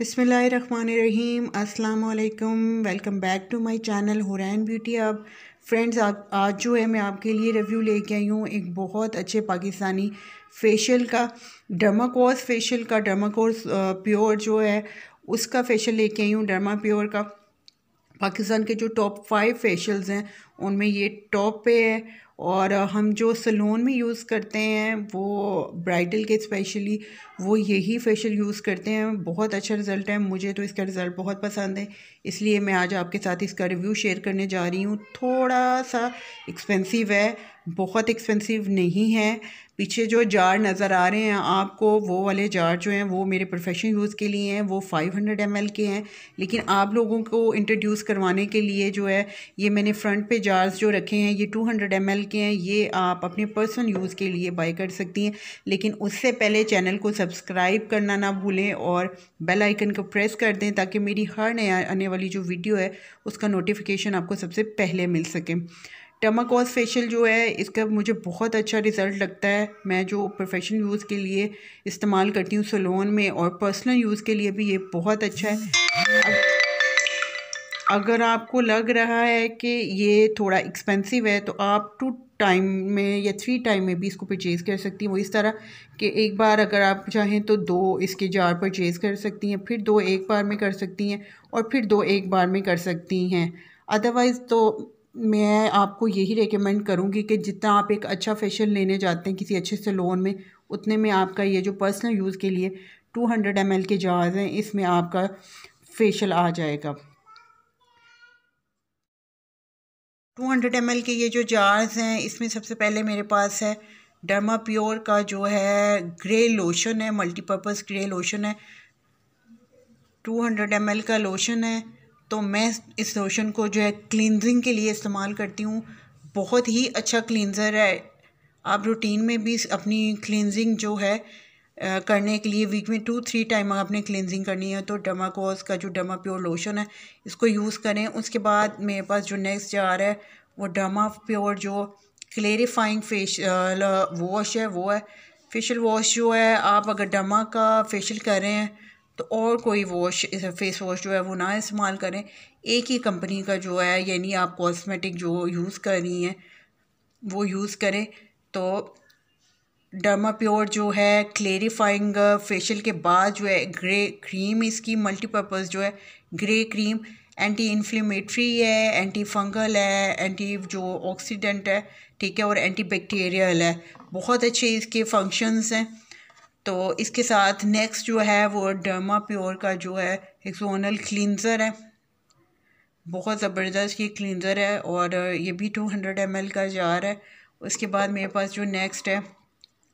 बिसमीम अस्सलाम वालेकुम welcome back to my channel Hurain beauty अब। फ्रेंड्स, आप, आज जो है मैं आपके लिए रिव्यू लेके आई हूँ एक बहुत अच्छे पाकिस्तानी फेशियल का, डर्माकोस फेशियल का, डर्माकोस प्योर जो है, उसका फेशियल लेके आई हूँ, डर्मा प्योर का। पाकिस्तान के जो टॉप फाइव फेशियल्स हैं, उनमें ये टॉप पे है और हम जो सलोन में यूज़ करते हैं, वो ब्राइडल के स्पेशली, वो यही फेशियल यूज़ करते हैं। बहुत अच्छा रिज़ल्ट है, मुझे तो इसका रिज़ल्ट बहुत पसंद है। इसलिए मैं आज आपके साथ इसका रिव्यू शेयर करने जा रही हूँ। थोड़ा सा एक्सपेंसिव है बहुत एक्सपेंसिव नहीं है। पीछे जो जार नज़र आ रहे हैं, आपको वो वाले जार जो हैं, वो मेरे प्रोफेशनल यूज़ के लिए हैं, वो 500 हंड्रेड के हैं। लेकिन आप लोगों को इंट्रोड्यूस करवाने के लिए जो है, ये मैंने फ्रंट पे जार्स जो रखे हैं, ये 200 हंड्रेड के हैं, ये आप अपने पर्सनल यूज़ के लिए बाई कर सकती हैं। लेकिन उससे पहले चैनल को सब्सक्राइब करना ना भूलें और बेल आइकन को प्रेस कर दें, ताकि मेरी हर नया आने वाली जो वीडियो है, उसका नोटिफिकेशन आपको सबसे पहले मिल सके। टमाकॉस फेशियल जो है, इसका मुझे बहुत अच्छा रिज़ल्ट लगता है। मैं जो प्रोफेशनल यूज़ के लिए इस्तेमाल करती हूँ सलोन में और पर्सनल यूज़ के लिए भी ये बहुत अच्छा है। अगर आपको लग रहा है कि ये थोड़ा एक्सपेंसिव है तो आप टू टाइम में या थ्री टाइम में भी इसको परचेज़ कर सकती हैं। वो इस तरह कि एक बार अगर आप चाहें तो दो इसके जार परचेज़ कर सकती हैं, फिर दो एक बार में कर सकती हैं और फिर दो एक बार में कर सकती हैं। अदरवाइज़ तो मैं आपको यही रेकमेंड करूँगी कि जितना आप एक अच्छा फेशियल लेने जाते हैं किसी अच्छे से लोन में, उतने में आपका ये जो पर्सनल यूज़ के लिए टू हंड्रेड एम एल के जहाज़ हैं, इसमें आपका फेशियल आ जाएगा। टू हंड्रेड एम एल के ये जो जार्स हैं, इसमें सबसे पहले मेरे पास है डर्मा प्योर का जो है ग्रे लोशन है मल्टीपर्पज़ ग्रे लोशन है। टू हंड्रेड एम एल का लोशन है। तो मैं इस लोशन को जो है क्लिनजिंग के लिए इस्तेमाल करती हूँ। बहुत ही अच्छा क्लिनज़र है। आप रूटीन में भी अपनी क्लिनजिंग जो है करने के लिए वीक में टू थ्री टाइम आपने क्लिनजिंग करनी है तो डमाकोस का जो डमा प्योर लोशन है, इसको यूज़ करें। उसके बाद मेरे पास जो नेक्स्ट जा रहा है, वो डमा प्योर जो क्लेरिफाइंग फेश वॉश है, वो है। फेशियल वॉश जो है, आप अगर डमा का फेशियल कर रहे हैं तो और कोई वॉश फेस वॉश जो है वो ना इस्तेमाल करें। एक ही कंपनी का जो है, यानी आप कॉस्मेटिक जो यूज़ कर रही हैं, वो यूज़ करें। तो डर्मा प्योर जो है क्लेरिफाइंग फेशियल के बाद जो है ग्रे क्रीम इसकी मल्टीपर्पज़ जो है ग्रे क्रीम एंटी इन्फ्लेमेटरी है एंटी फंगल है एंटी जो ऑक्सीडेंट है, ठीक है, और एंटी बैक्टीरियल है। बहुत अच्छे इसके फ़ंक्शंस हैं। तो इसके साथ नेक्स्ट जो है वो डर्मा प्योर का जो है एक्सोनल क्लिनज़र है। बहुत ज़बरदस्त ये क्लिनज़र है और ये भी टू हंड्रेड एम एल का जार है। उसके बाद मेरे पास जो नेक्स्ट है,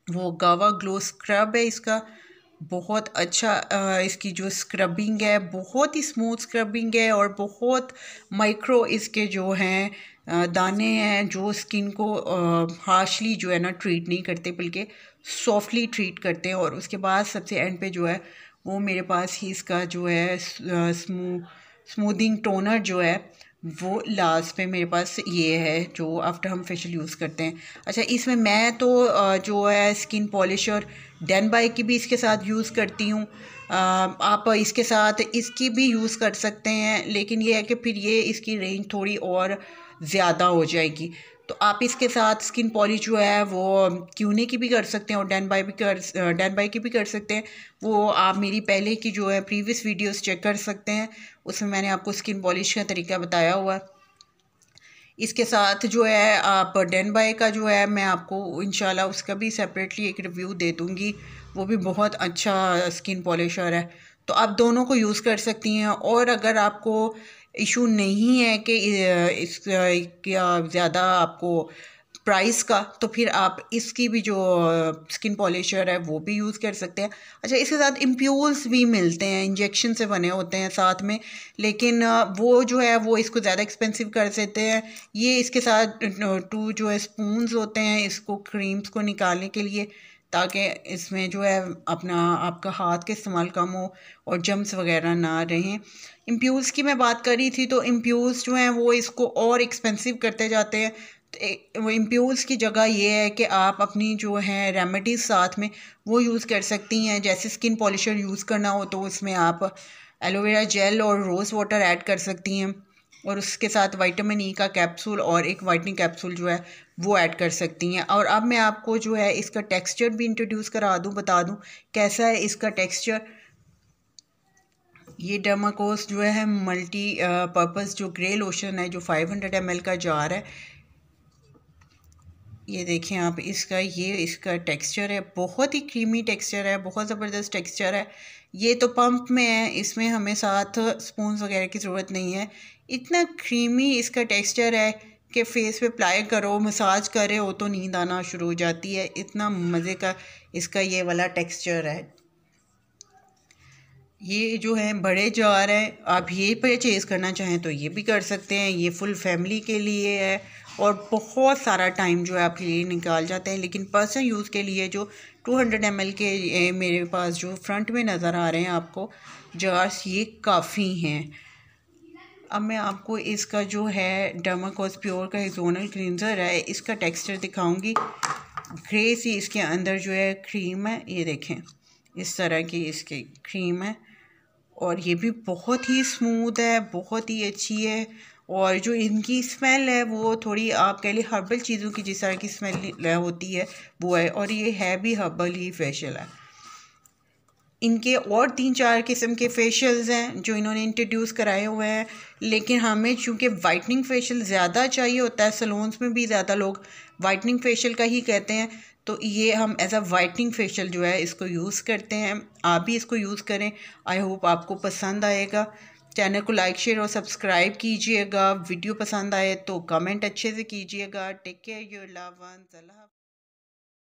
वो गावा ग्लो स्क्रब है इसका। बहुत अच्छा इसकी जो स्क्रबिंग है, बहुत ही स्मूथ स्क्रबिंग है और बहुत माइक्रो इसके जो हैं दाने हैं जो स्किन को हार्शली जो है ना ट्रीट नहीं करते, बल्कि सॉफ्टली ट्रीट करते हैं। और उसके बाद सबसे एंड पे जो है, वो मेरे पास ही इसका जो है स्मू स्मूदिंग टोनर जो है, वो लास्ट पे मेरे पास ये है, जो आफ्टर हम फेशियल यूज़ करते हैं। अच्छा इसमें मैं तो जो है स्किन पॉलिशर डेन बाई की भी इसके साथ यूज़ करती हूँ। आप इसके साथ इसकी भी यूज़ कर सकते हैं, लेकिन ये है कि फिर ये इसकी रेंज थोड़ी और ज़्यादा हो जाएगी। तो आप इसके साथ स्किन पॉलिश जो है, वो क्यूने की भी कर सकते हैं और डैन बाई भी कर डैन बाई की भी कर सकते हैं। वो आप मेरी पहले की जो है प्रीवियस वीडियोस चेक कर सकते हैं। उसमें मैंने आपको स्किन पॉलिश का तरीका बताया हुआ। है इसके साथ जो है, आप डेन बाई का जो है, मैं आपको इन उसका भी सेपरेटली एक रिव्यू दे दूँगी। वो भी बहुत अच्छा स्किन पॉलिशर है। तो आप दोनों को यूज़ कर सकती हैं और अगर आपको इशू नहीं है कि इस क्या ज़्यादा आपको प्राइस का तो फिर आप इसकी भी जो स्किन पॉलिशर है, वो भी यूज़ कर सकते हैं। अच्छा इसके साथ इम्प्यूल्स भी मिलते हैं, इंजेक्शन से बने होते हैं साथ में, लेकिन वो जो है, वो इसको ज़्यादा एक्सपेंसिव कर देते हैं। ये इसके साथ टू जो है, स्पून्स होते हैं इसको, क्रीम्स को निकालने के लिए। ताकि इसमें जो है अपना, आपका हाथ का इस्तेमाल कम हो और जम्स वगैरह ना रहें। इम्प्यूज़ की मैं बात करी थी तो इम्प्यूज़ जो हैं वो इसको और एक्सपेंसिव करते जाते हैं। वो इम्प्यूल्स की जगह ये है कि आप अपनी जो है रेमेडीज साथ में वो यूज़ कर सकती हैं। जैसे स्किन पॉलिशर यूज़ करना हो तो उसमें आप एलोवेरा जेल और रोज़ वाटर ऐड कर सकती हैं। और उसके साथ वाइटामिन ई का कैप्सूल और एक वाइटनिंग कैप्सूल जो है, वो ऐड कर सकती हैं। और अब मैं आपको जो है, इसका टेक्सचर भी इंट्रोड्यूस करा दूँ, बता दूँ, कैसा है इसका टेक्सचर ये डर्माकोस जो है मल्टी पर्पस जो ग्रे लोशन है, जो 500 हंड्रेड का जार है। ये देखें आप, इसका ये, इसका टेक्सचर है, बहुत ही क्रीमी टेक्सचर है, बहुत ज़बरदस्त टेक्सचर है। ये तो पंप में है, इसमें हमें साथ स्पून वगैरह की ज़रूरत नहीं है। इतना क्रीमी इसका टेक्सचर है कि फेस पे अप्लाई करो मसाज करे हो तो नींद आना शुरू हो जाती है। इतना मज़े का इसका ये वाला टेक्सचर है। ये जो है, बड़े जार हैं, आप ये परचेज़ करना चाहें तो ये भी कर सकते हैं। ये फुल फैमिली के लिए है और बहुत सारा टाइम जो है आपके लिए निकाल जाते हैं। लेकिन पर्सनल यूज़ के लिए जो 200 हंड्रेड के मेरे पास जो फ्रंट में नज़र आ रहे हैं आपको जार्स ये काफ़ी हैं। अब मैं आपको इसका जो है डर्माकोस प्योर का जोनल क्लिनज़र है, इसका टेक्सचर दिखाऊँगी। ग्रे सी इसके अंदर जो है क्रीम है, ये देखें। इस तरह की इसकी क्रीम है। और ये भी बहुत ही स्मूथ है, बहुत ही अच्छी है। और जो इनकी स्मेल है, वो थोड़ी आप कह लिए हर्बल चीज़ों की जिस तरह की स्मेल होती है, वो है और ये है भी हर्बल ही फेशियल है। इनके और तीन चार किस्म के फेशियल्स हैं, जो इन्होंने इंट्रोड्यूस कराए हुए हैं, लेकिन हमें चूँकि वाइटनिंग फेशियल ज़्यादा चाहिए होता है सलोन्स में भी ज़्यादा लोग वाइटनिंग फेशियल का ही कहते हैं तो ये हम एज अ वाइटनिंग फेशियल जो है, इसको यूज़ करते हैं। आप भी इसको यूज़ करें। आई होप आपको पसंद आएगा। चैनल को लाइक, शेयर और सब्सक्राइब कीजिएगा। वीडियो पसंद आए तो कमेंट अच्छे से कीजिएगा। Take care, your love one